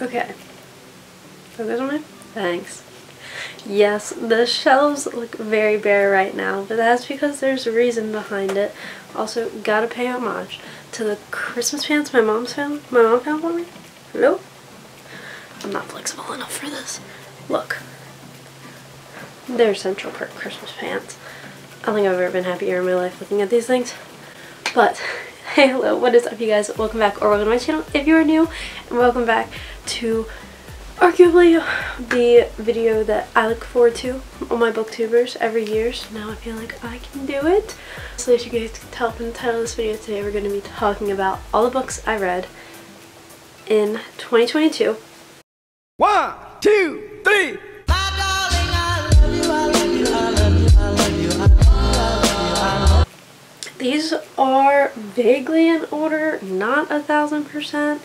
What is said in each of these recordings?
Okay. Focus on me? Thanks. Yes, the shelves look very bare right now, but that's because there's a reason behind it. Also, gotta pay homage to the Christmas pants my mom's found. My mom found for me. Hello? I'm not flexible enough for this. Look. They're Central Park Christmas pants. I don't think I've ever been happier in my life looking at these things. But, hey, hello, what is up you guys? Welcome back, or welcome to my channel if you are new, and welcome back to arguably the video that I look forward to on my booktubers every year, so now I feel like I can do it. So as you guys can tell from the title of this video today, we're going to be talking about all the books I read in 2022. One, two, three. These are vaguely in order, not a thousand percent,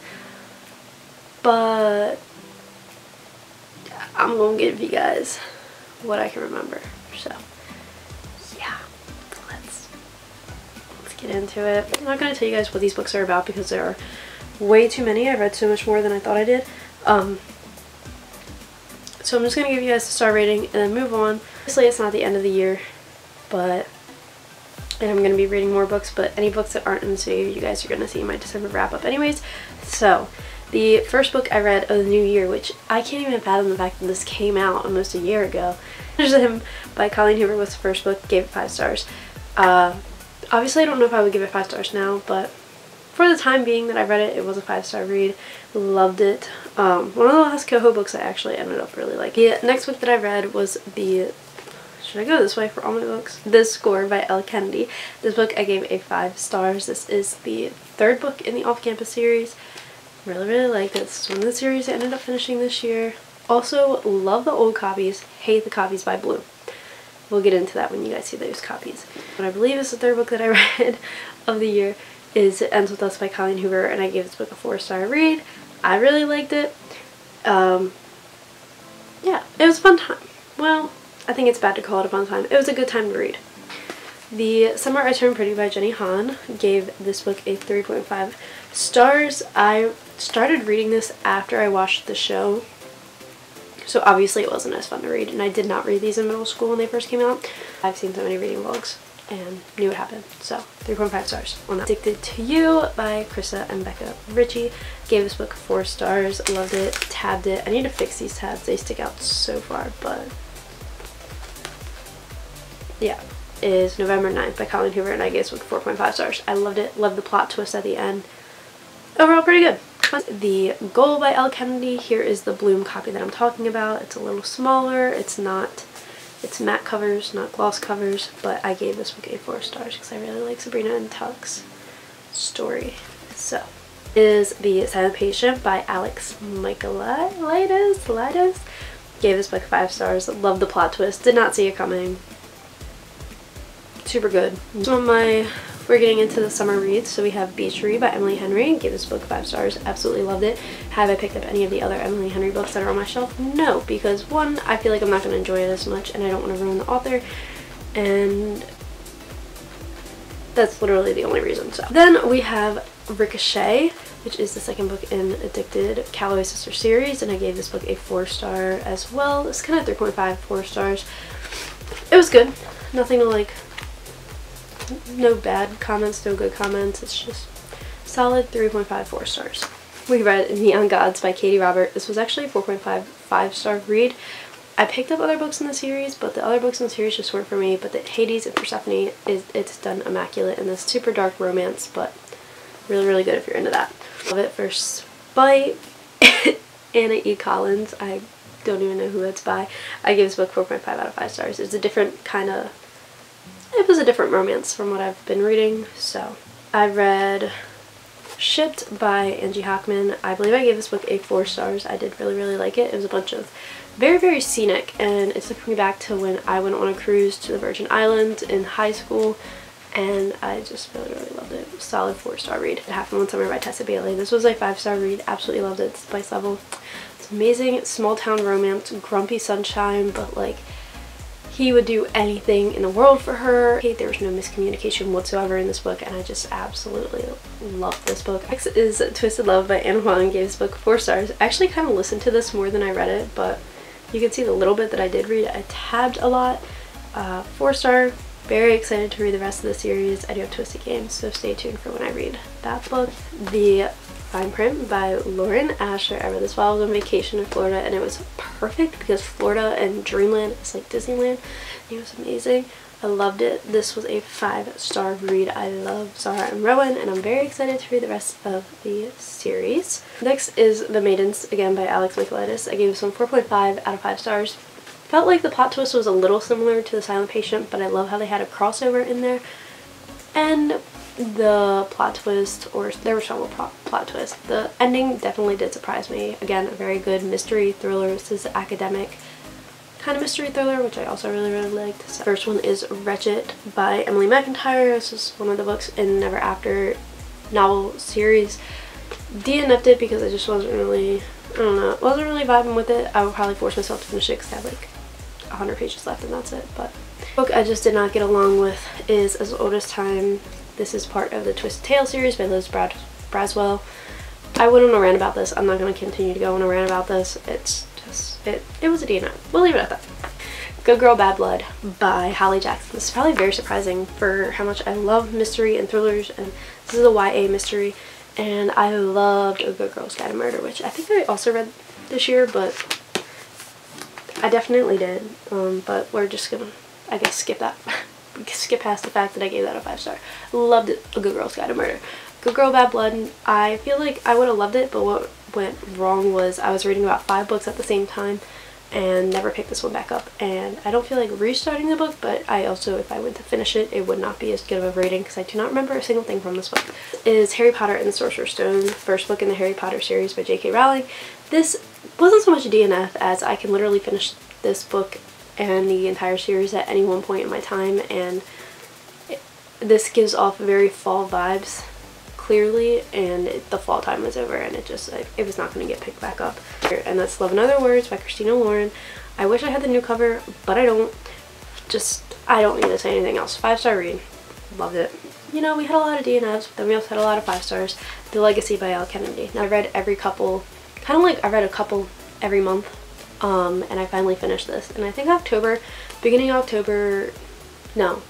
but I'm gonna give you guys what I can remember. So, yeah, let's let's get into it. I'm not gonna tell you guys what these books are about because there are way too many. I read so much more than I thought I did. Um, so I'm just gonna give you guys a star rating and then move on. Obviously, it's not the end of the year, but and I'm going to be reading more books, but any books that aren't in this video, you guys are going to see in my December wrap up anyways. So, the first book I read of the new year, which I can't even fathom the fact that this came out almost a year ago. Him by Colleen Hoover was the first book, gave it five stars. Uh, obviously, I don't know if I would give it five stars now, but for the time being that I read it, it was a five star read. Loved it. Um, one of the last Coho books I actually ended up really liking. The next book that I read was the should I go this way for all my books? The Score by Elle Kennedy. This book I gave a 5 stars. This is the third book in the off-campus series. Really, really like this. This is one of the series I ended up finishing this year. Also, love the old copies. Hate the copies by Bloom. We'll get into that when you guys see those copies. What I believe is the third book that I read of the year is It Ends With Us by Colleen Hoover, and I gave this book a 4-star read. I really liked it. Um, yeah, it was a fun time. Well, I think it's bad to call it a fun time. It was a good time to read. The Summer I Turned Pretty by Jenny Han gave this book a 3.5 stars. I started reading this after I watched the show, so obviously it wasn't as fun to read, and I did not read these in middle school when they first came out. I've seen so many reading vlogs and knew what happened, so 3.5 stars on that. Addicted to You by Krista and Becca Ritchie. Gave this book 4 stars, loved it, tabbed it. I need to fix these tabs, they stick out so far, but yeah, is November 9th by Colleen Hoover and I gave book 4.5 stars. I loved it, loved the plot twist at the end. Overall pretty good. The Goal by Elle Kennedy, here is the Bloom copy that I'm talking about. It's a little smaller, it's not, it's matte covers, not gloss covers, but I gave this book a 4 stars because I really like Sabrina and Tuck's story. So, is The Silent Patient by Alex Michaelides. Lides. Gave this book 5 stars, loved the plot twist, did not see it coming, super good. Of my, uh, we're getting into the summer reads, so we have Beach Read by Emily Henry. Gave this book five stars, absolutely loved it. Have I picked up any of the other Emily Henry books that are on my shelf? No, because one, I feel like I'm not going to enjoy it as much and I don't want to ruin the author, and that's literally the only reason. So Then we have Ricochet, which is the second book in Addicted Calloway Sister series, and I gave this book a four star as well. It's kind of 3.5, four stars. It was good. Nothing to like no bad comments, no good comments. It's just solid 3.54 stars. We read Neon Gods by Katee Robert. This was actually a 4.5 5 star read. I picked up other books in the series, but the other books in the series just weren't for me. But the Hades and Persephone, is it's done immaculate in this super dark romance, but really, really good if you're into that. Love at First Spite, Anna E. Collins. I don't even know who that's by. I give this book 4.5 out of 5 stars. It's a different kind of it was a different romance from what I've been reading, so. I read Shipped by Angie Hockman. I believe I gave this book a four stars. I did really, really like it. It was a bunch of very, very scenic, and it took me back to when I went on a cruise to the Virgin Islands in high school, and I just really, really loved it. solid four-star read. It happened one summer by Tessa Bailey. This was a five-star read. Absolutely loved it. Spice level. It's amazing small-town romance, grumpy sunshine, but like He would do anything in the world for her. There was no miscommunication whatsoever in this book and I just absolutely love this book. Next is Twisted Love by Ana Huang. Gave this book four stars. I actually kind of listened to this more than I read it, but you can see the little bit that I did read. I tabbed a lot. Uh, four star. Very excited to read the rest of the series. I do have Twisted Games, so stay tuned for when I read that book. The Fine Print by Lauren Asher. Read this while I was on vacation in Florida and it was perfect because Florida and Dreamland is like Disneyland. It was amazing. I loved it. This was a five star read. I love Zahra and Rowan and I'm very excited to read the rest of the series. Next is The Maidens, again by Alex Michaelides. I gave this one 4.5 out of 5 stars. Felt like the plot twist was a little similar to The Silent Patient, but I love how they had a crossover in there. And the plot twist, or there were several plot twists. The ending definitely did surprise me. Again, a very good mystery thriller. This is academic kind of mystery thriller, which I also really, really liked. The first one is Wretched by Emily McIntyre. This is one of the books in Never After novel series. DNF'd it because I just wasn't really, I don't know, wasn't really vibing with it. I would probably force myself to finish it because I have like 100 pages left and that's it. But book I just did not get along with is As Old as Time this is part of the Twisted Tale series by Liz Brad Braswell. I went on a rant about this. I'm not going to continue to go on a rant about this. It's just, it, it was a DNF. We'll leave it at that. Good Girl Bad Blood by Holly Jackson. This is probably very surprising for how much I love mystery and thrillers and this is a YA mystery and I loved A Good Girl's Guide to Murder which I think I also read this year but I definitely did um, but we're just gonna I guess skip that. skip past the fact that I gave that a 5 star. Loved it. A Good Girl's Guide to Murder. Good Girl Bad Blood, I feel like I would have loved it, but what went wrong was I was reading about five books at the same time and never picked this one back up. And I don't feel like restarting the book, but I also, if I went to finish it, it would not be as good of a rating because I do not remember a single thing from this book. Is Harry Potter and the Sorcerer's Stone, first book in the Harry Potter series by J.K. Rowling. This wasn't so much a DNF as I can literally finish this book and the entire series at any one point in my time and it, this gives off very fall vibes clearly and it, the fall time was over and it just it, it was not going to get picked back up. And that's Love in Other Words by Christina Lauren. I wish I had the new cover but I don't. Just I don't need to say anything else. Five star read. Loved it. You know we had a lot of DNFs but then we also had a lot of five stars. The Legacy by Elle Kennedy. Now I read every couple kind of like I read a couple every month um, and I finally finished this. And I think October, beginning of October, no,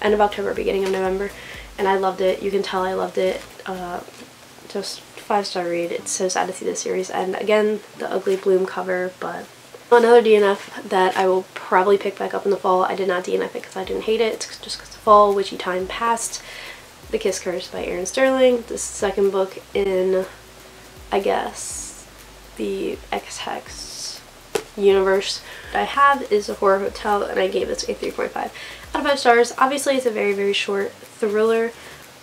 end of October, beginning of November, and I loved it. You can tell I loved it. Uh, just five star read. It's so sad to see this series and again the ugly bloom cover, but another DNF that I will probably pick back up in the fall. I did not DNF it because I didn't hate it. It's just because the fall, witchy time passed. The Kiss Curse by Erin Sterling. The second book in, I guess, the Ex-Hex universe I have is a horror hotel and I gave this a 3.5 out of 5 stars. Obviously it's a very very short thriller.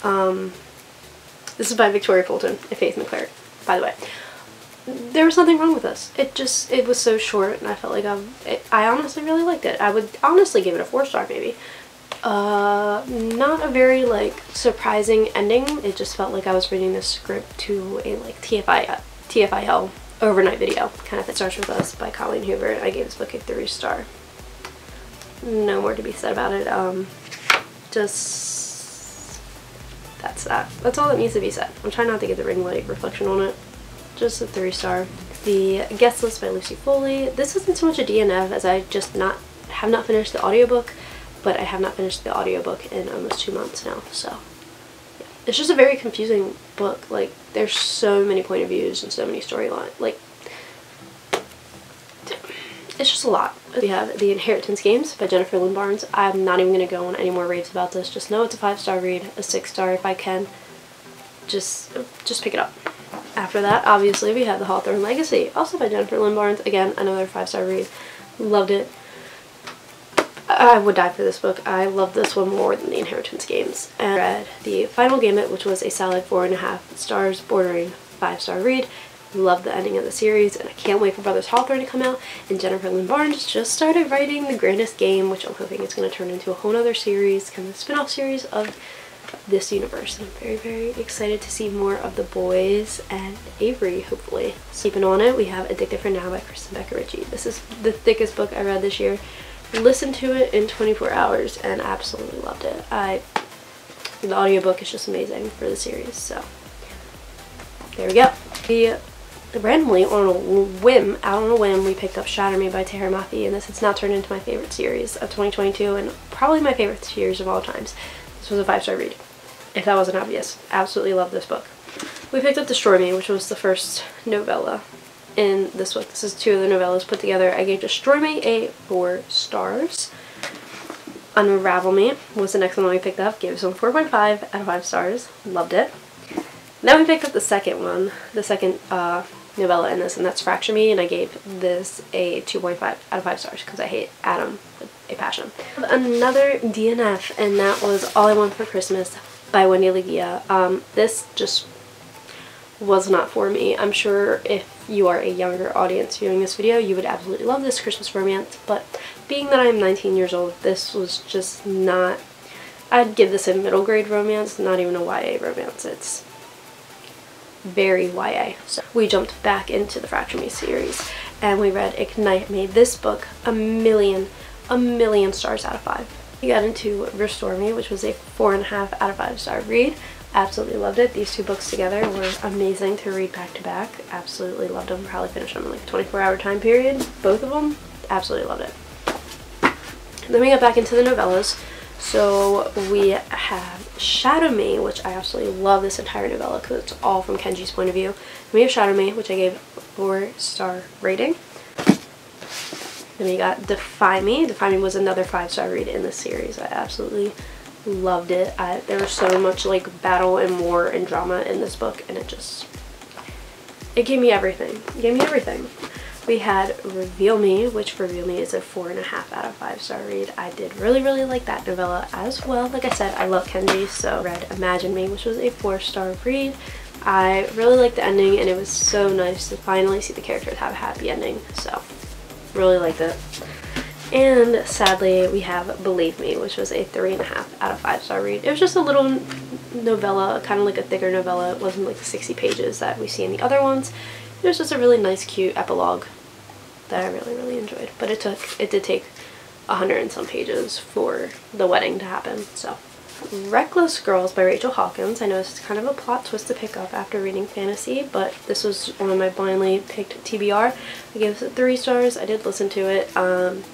Um, this is by Victoria Fulton and Faith McClure by the way. There was nothing wrong with this. It just, it was so short and I felt like I, it, I honestly really liked it. I would honestly give it a 4 star maybe. Uh, not a very like surprising ending. It just felt like I was reading the script to a like TFI, TFIL overnight video. Kind of It Starts With Us by Colleen Hoover. I gave this book a three star. No more to be said about it. Um, just, that's that. That's all that needs to be said. I'm trying not to get the ring light reflection on it. Just a three star. The Guest List by Lucy Foley. This isn't so much a DNF as I just not have not finished the audiobook, but I have not finished the audiobook in almost two months now, so it's just a very confusing book. Like, there's so many point of views and so many storylines. Like, it's just a lot. We have The Inheritance Games by Jennifer Lynn Barnes. I'm not even going to go on any more raves about this. Just know it's a five-star read, a six-star if I can. Just, just pick it up. After that, obviously, we have The Hawthorne Legacy, also by Jennifer Lynn Barnes. Again, another five-star read. Loved it. I would die for this book. I love this one more than the Inheritance Games. And I read The Final Gambit, which was a solid four and a half stars, bordering five star read. Love the ending of the series, and I can't wait for Brothers Hawthorne to come out. And Jennifer Lynn Barnes just started writing The Grandest Game, which I'm hoping is going to turn into a whole other series, kind of a spin-off series of this universe. And I'm very, very excited to see more of the boys and Avery, hopefully. Sleeping on it, we have Addicted for Now by Krista and Becca Ritchie. This is the thickest book I read this year listened to it in 24 hours and absolutely loved it. I the audiobook is just amazing for the series, so there we go. We randomly on a whim, out on a whim, we picked up Shatter Me by Tahereh Mafi, and this has now turned into my favorite series of 2022 and probably my favorite series of all times. This was a five star read. If that wasn't obvious, absolutely love this book. We picked up Destroy Me, which was the first novella in this book. This is two of the novellas put together. I gave Destroy Me a four stars. Unravel Me was the next one we picked up. Gave this one 4.5 out of 5 stars. Loved it. Then we picked up the second one, the second uh, novella in this, and that's Fracture Me, and I gave this a 2.5 out of 5 stars because I hate Adam with a passion. Another DNF, and that was All I Want for Christmas by Wendy Loggia. Um, this just was not for me. I'm sure if you are a younger audience viewing this video, you would absolutely love this Christmas romance, but being that I'm 19 years old, this was just not, I'd give this a middle grade romance, not even a YA romance. It's very YA. So we jumped back into the Fracture Me series and we read Ignite Me. This book, a million, a million stars out of five. We got into Restore Me, which was a four and a half out of five star read. Absolutely loved it. These two books together were amazing to read back to back. Absolutely loved them. Probably finished them in like a 24 hour time period. Both of them. Absolutely loved it. Then we got back into the novellas. So we have Shadow Me, which I absolutely love this entire novella because it's all from Kenji's point of view. we have Shadow Me, which I gave a four star rating. Then we got Defy Me. Defy Me was another five star read in this series. I absolutely loved it. I, there was so much like battle and war and drama in this book and it just, it gave me everything. It gave me everything. We had Reveal Me, which Reveal Me is a four and a half out of five star read. I did really, really like that novella as well. Like I said, I love Kenji, so read Imagine Me, which was a four star read. I really liked the ending and it was so nice to finally see the characters have a happy ending, so really liked it. And sadly, we have Believe Me, which was a three and a half out of five star read. It was just a little novella, kind of like a thicker novella. It wasn't like the 60 pages that we see in the other ones. It was just a really nice, cute epilogue that I really, really enjoyed. But it took, it did take a hundred and some pages for the wedding to happen, so. Reckless Girls by Rachel Hawkins. I know it's kind of a plot twist to pick up after reading fantasy, but this was one of my blindly picked TBR. I gave it three stars. I did listen to it. Um,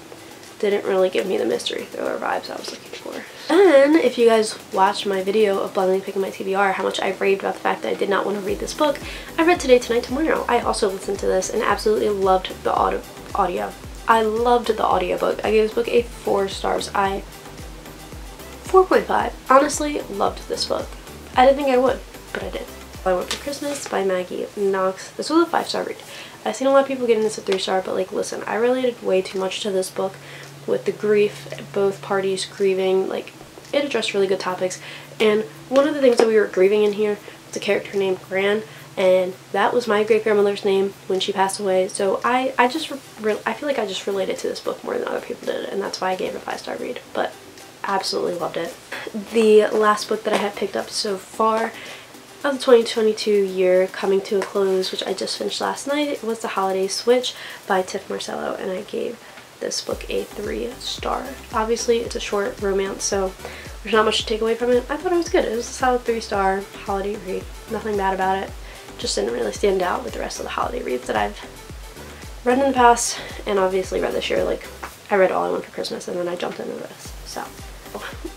didn't really give me the mystery thriller vibes I was looking for. And if you guys watched my video of blindly picking my TBR, how much I raved about the fact that I did not want to read this book, I read Today, Tonight, Tomorrow. I also listened to this and absolutely loved the audio. I loved the audiobook. I gave this book a 4 stars. I 4.5. Honestly, loved this book. I didn't think I would, but I did. I Want for Christmas by Maggie Knox. This was a 5 star read. I've seen a lot of people getting this a 3 star, but like listen, I related way too much to this book with the grief, both parties grieving, like it addressed really good topics. And one of the things that we were grieving in here was a character named Gran, and that was my great grandmother's name when she passed away. So I, I just, I feel like I just related to this book more than other people did, and that's why I gave it a five star read. But absolutely loved it. The last book that I have picked up so far of the 2022 year coming to a close, which I just finished last night, was The Holiday Switch by Tif Marcelo, and I gave this book a three star. Obviously, it's a short romance, so there's not much to take away from it. I thought it was good. It was a solid three star holiday read. Nothing bad about it. Just didn't really stand out with the rest of the holiday reads that I've read in the past, and obviously read this year. Like, I read All I Want for Christmas, and then I jumped into this. So,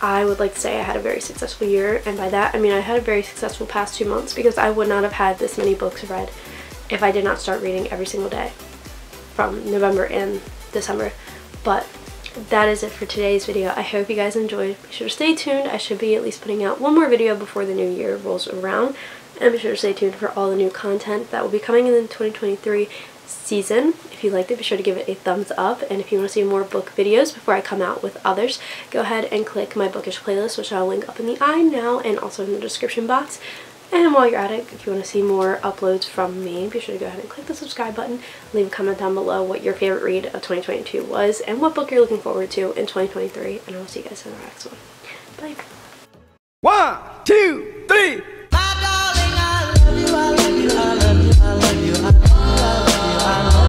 I would like to say I had a very successful year, and by that I mean I had a very successful past two months because I would not have had this many books read if I did not start reading every single day from November and December. But that is it for today's video. I hope you guys enjoyed. Be sure to stay tuned. I should be at least putting out one more video before the new year rolls around. And be sure to stay tuned for all the new content that will be coming in the 2023 season. If you liked it, be sure to give it a thumbs up. And if you want to see more book videos before I come out with others, go ahead and click my bookish playlist, which I'll link up in the eye now and also in the description box. And while you're at it, if you want to see more uploads from me, be sure to go ahead and click the subscribe button. Leave a comment down below what your favorite read of 2022 was and what book you're looking forward to in 2023. And I'll see you guys in the next one. Bye. One, two, three.